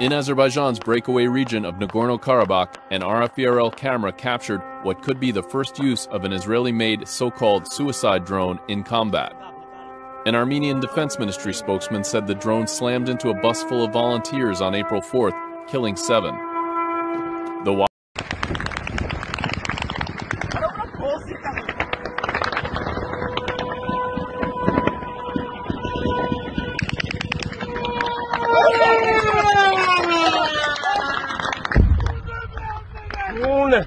In Azerbaijan's breakaway region of Nagorno-Karabakh, an RFERL camera captured what could be the first use of an Israeli-made so-called suicide drone in combat. An Armenian Defense Ministry spokesman said the drone slammed into a bus full of volunteers on April 4th, killing seven. The ngu này